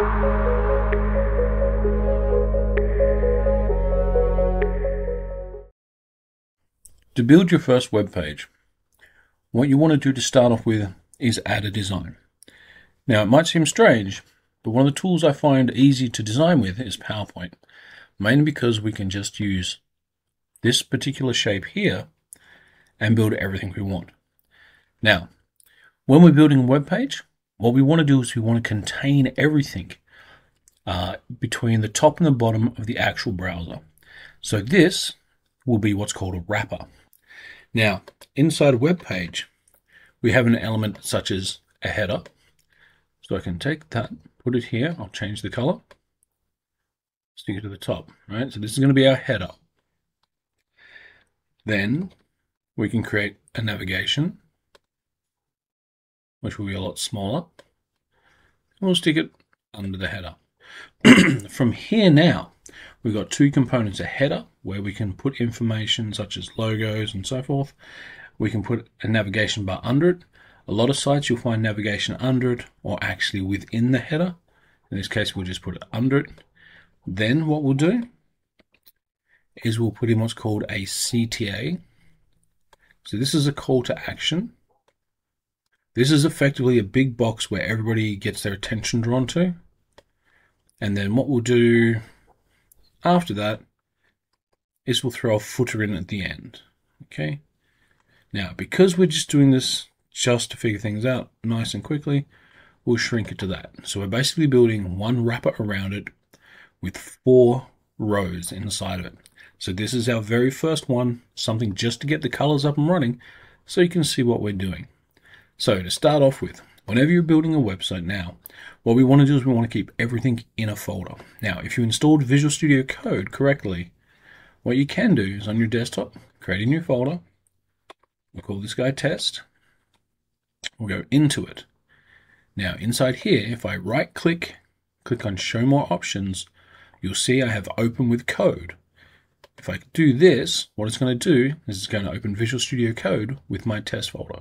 To build your first web page, what you want to do to start off with is add a design. Now, it might seem strange, but one of the tools I find easy to design with is PowerPoint, mainly because we can just use this particular shape here and build everything we want. Now, when we're building a web page, what we want to do is we want to contain everything uh, between the top and the bottom of the actual browser. So this will be what's called a wrapper. Now, inside a web page, we have an element such as a header. So I can take that, put it here, I'll change the color, stick it to the top, right? So this is going to be our header. Then we can create a navigation, which will be a lot smaller. We'll stick it under the header. From here now, we've got two components, a header, where we can put information such as logos and so forth. We can put a navigation bar under it. A lot of sites you'll find navigation under it or actually within the header. In this case, we'll just put it under it. Then what we'll do is we'll put in what's called a CTA. So this is a call to action. This is effectively a big box where everybody gets their attention drawn to. And then what we'll do after that is we'll throw a footer in at the end. Okay. Now, because we're just doing this just to figure things out nice and quickly, we'll shrink it to that. So we're basically building one wrapper around it with four rows inside of it. So this is our very first one, something just to get the colors up and running so you can see what we're doing. So to start off with, whenever you're building a website now, what we want to do is we want to keep everything in a folder. Now, if you installed Visual Studio Code correctly, what you can do is on your desktop, create a new folder. We'll call this guy test. We'll go into it. Now, inside here, if I right click, click on show more options, you'll see I have open with code. If I do this, what it's going to do is it's going to open Visual Studio Code with my test folder.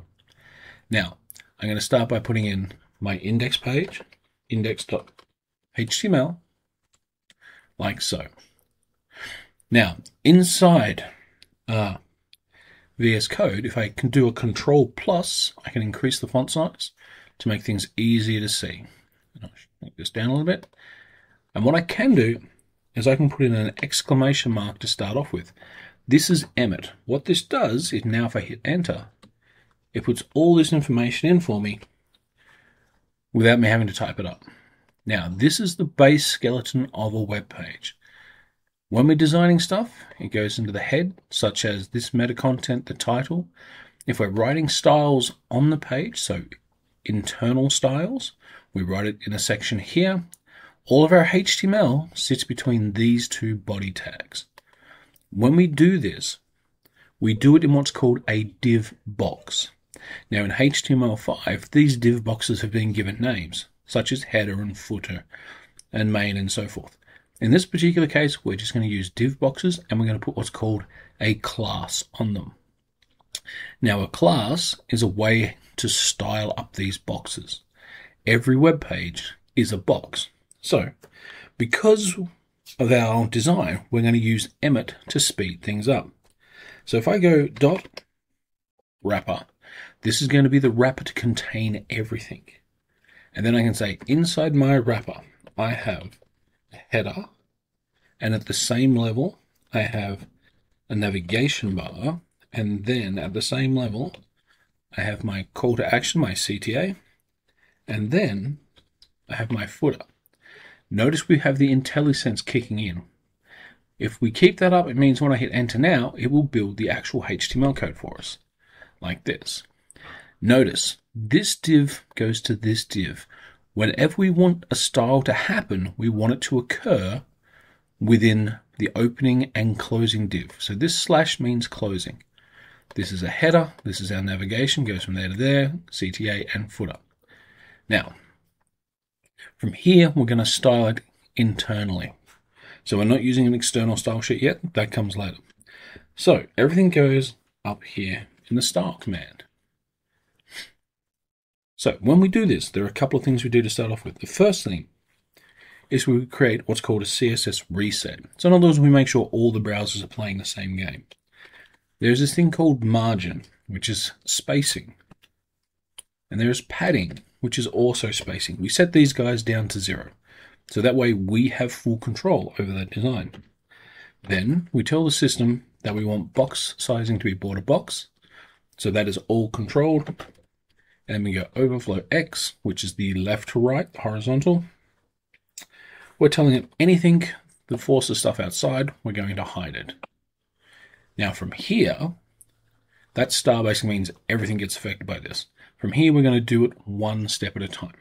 Now, I'm going to start by putting in my index page, index.html, like so. Now, inside uh, VS Code, if I can do a control plus, I can increase the font size to make things easier to see. And I'll make this down a little bit. And what I can do is I can put in an exclamation mark to start off with. This is Emmet. What this does is now if I hit enter, it puts all this information in for me without me having to type it up. Now, this is the base skeleton of a web page. When we're designing stuff, it goes into the head, such as this meta content, the title. If we're writing styles on the page, so internal styles, we write it in a section here, all of our HTML sits between these two body tags. When we do this, we do it in what's called a div box. Now in HTML5, these div boxes have been given names, such as header and footer and main and so forth. In this particular case, we're just going to use div boxes and we're going to put what's called a class on them. Now a class is a way to style up these boxes. Every web page is a box. So, because of our design, we're going to use Emmet to speed things up. So if I go dot wrapper, this is going to be the wrapper to contain everything. And then I can say inside my wrapper, I have a header, and at the same level, I have a navigation bar, and then at the same level, I have my call to action, my CTA, and then I have my footer. Notice we have the IntelliSense kicking in. If we keep that up, it means when I hit enter now, it will build the actual HTML code for us, like this. Notice, this div goes to this div. Whenever we want a style to happen, we want it to occur within the opening and closing div. So this slash means closing. This is a header, this is our navigation, goes from there to there, CTA and footer. Now, from here, we're going to style it internally. So we're not using an external style sheet yet. That comes later. So everything goes up here in the style command. So when we do this, there are a couple of things we do to start off with. The first thing is we create what's called a CSS reset. So in other words, we make sure all the browsers are playing the same game. There's this thing called margin, which is spacing. And there's padding, which is also spacing. We set these guys down to zero. So that way we have full control over that design. Then we tell the system that we want box sizing to be border box. So that is all controlled. And we go overflow X, which is the left to right, horizontal. We're telling it anything that forces stuff outside, we're going to hide it. Now from here, that star basically means everything gets affected by this. From here, we're going to do it one step at a time.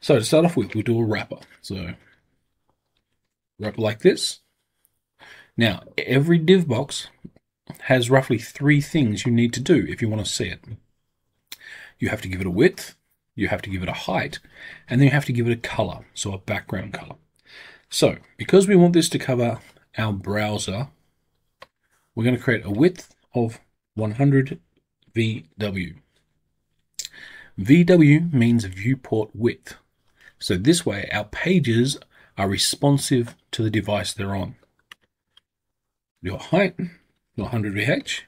So to start off with, we'll do a wrapper. So wrapper like this. Now, every div box has roughly three things you need to do if you want to see it. You have to give it a width, you have to give it a height, and then you have to give it a color, so a background color. So, because we want this to cover our browser, we're going to create a width of 100 VW. VW means viewport width. So this way our pages are responsive to the device they're on. Your height, your 100 VH,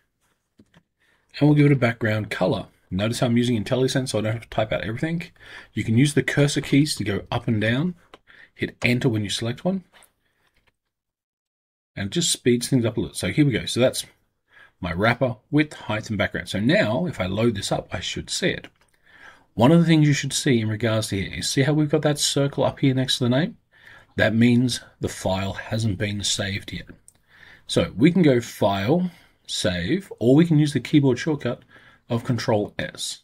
and we'll give it a background color. Notice how I'm using IntelliSense so I don't have to type out everything. You can use the cursor keys to go up and down. Hit enter when you select one. And it just speeds things up a little. So here we go. So that's my wrapper, width, height, and background. So now if I load this up, I should see it. One of the things you should see in regards to here is see how we've got that circle up here next to the name? That means the file hasn't been saved yet. So we can go File, Save, or we can use the keyboard shortcut of Control S.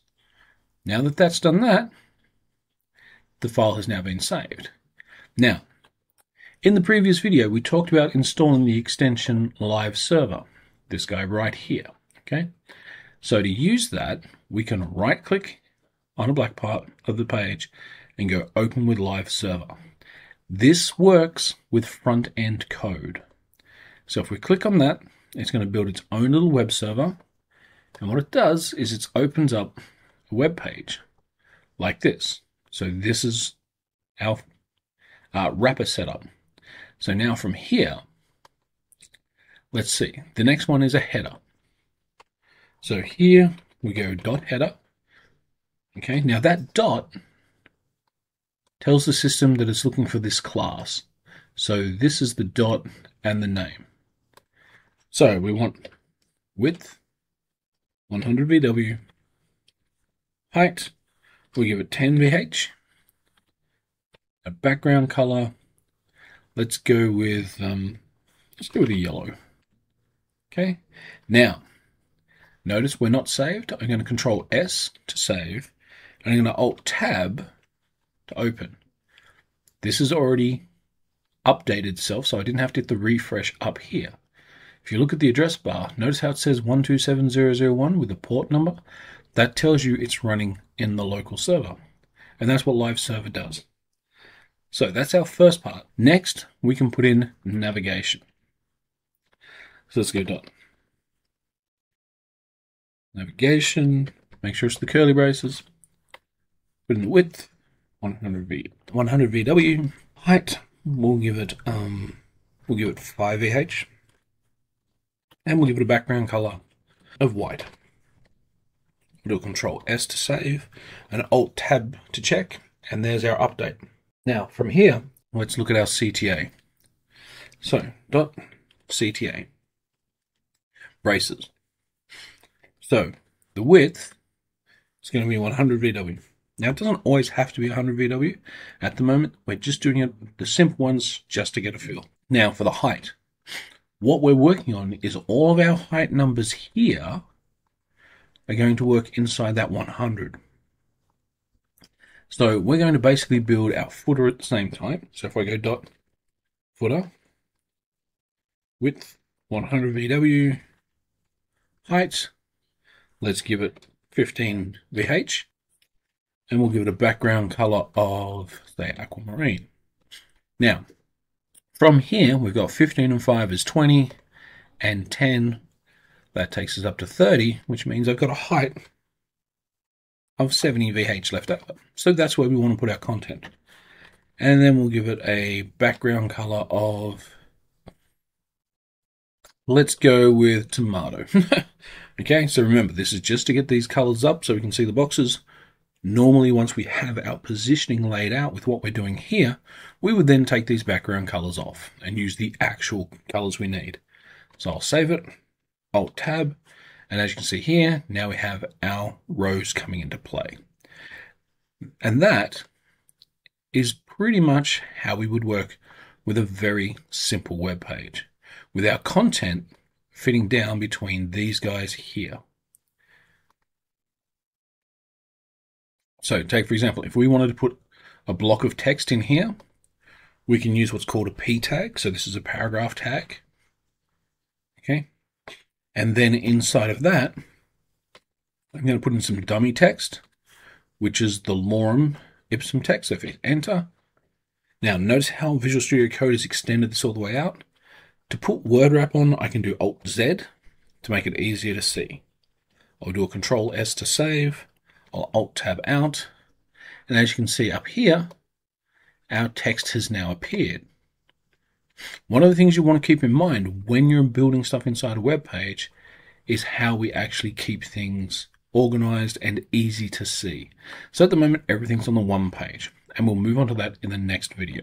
Now that that's done that, the file has now been saved. Now, in the previous video, we talked about installing the extension Live Server, this guy right here. Okay, so to use that, we can right click on a black part of the page and go Open with Live Server. This works with front end code. So if we click on that, it's going to build its own little web server. And what it does is it opens up a web page like this. So this is our uh, wrapper setup. So now from here, let's see. The next one is a header. So here we go dot header. Okay, now that dot tells the system that it's looking for this class. So this is the dot and the name. So we want width 100 VW, height, we give it 10 VH, a background color, let's go with, um, let's go with a yellow. Okay, now, notice we're not saved. I'm going to control S to save, and I'm going to alt tab to open. This is already updated itself, so I didn't have to hit the refresh up here. If you look at the address bar, notice how it says 127001 with the port number? That tells you it's running in the local server. And that's what Live Server does. So that's our first part. Next, we can put in navigation. So let's go dot. Navigation, make sure it's the curly braces. Put in the width, 100 V, 100 VW. Height, we'll give it, um, we'll give it 5 VH and we'll give it a background color of white. We'll do Control S to save and Alt Tab to check, and there's our update. Now from here, let's look at our CTA. So dot CTA braces. So the width is going to be 100 VW. Now it doesn't always have to be 100 VW. At the moment, we're just doing it the simple ones just to get a feel. Now for the height, what we're working on is all of our height numbers here are going to work inside that 100. So we're going to basically build our footer at the same time. So if I go dot footer, width 100 VW, height, let's give it 15 VH, and we'll give it a background color of, say, aquamarine. Now, from here, we've got 15 and 5 is 20, and 10, that takes us up to 30, which means I've got a height of 70 VH left over. So that's where we want to put our content. And then we'll give it a background color of, let's go with tomato. okay, so remember, this is just to get these colors up so we can see the boxes. Normally, once we have our positioning laid out with what we're doing here, we would then take these background colors off and use the actual colors we need. So I'll save it, Alt Tab, and as you can see here, now we have our rows coming into play. And that is pretty much how we would work with a very simple web page, with our content fitting down between these guys here. So take, for example, if we wanted to put a block of text in here, we can use what's called a p tag. So this is a paragraph tag. Okay. And then inside of that, I'm going to put in some dummy text, which is the lorem ipsum text. So if I enter, now notice how Visual Studio Code has extended this all the way out. To put word wrap on, I can do Alt Z to make it easier to see. I'll do a Control S to save. I'll Alt Tab out. And as you can see up here, our text has now appeared. One of the things you want to keep in mind when you're building stuff inside a web page is how we actually keep things organized and easy to see. So at the moment, everything's on the one page, and we'll move on to that in the next video.